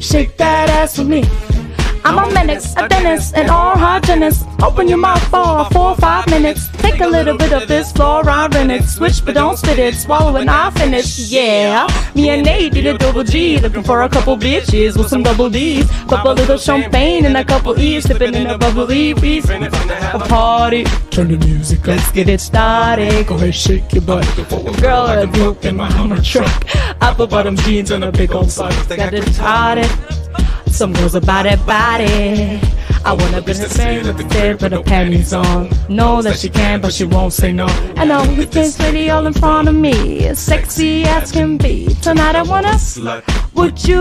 Shake that ass for me. I'm a dentist, an all hygienist. Open your mouth for four or five minutes. Take a little bit of this fluoride in it. Switch, but don't spit it. Swallow and I finish. Yeah, me and Nate did a double G. Looking for a couple bitches with some double D's. Couple little champagne and a couple E's. Sipping in a bubbly piece. A party. Turn the music up. Let's get it started. Go ahead, shake your butt. Girl, I broke in my Hummer truck. Apple bottom jeans and a big old sock. Got it started. Some girls about it, body. I wanna be the same with the kid with her panties on. Know that she can, but she won't say no. I know this lady all in front of me, as sexy as can be. Tonight I wanna. slut. Would you?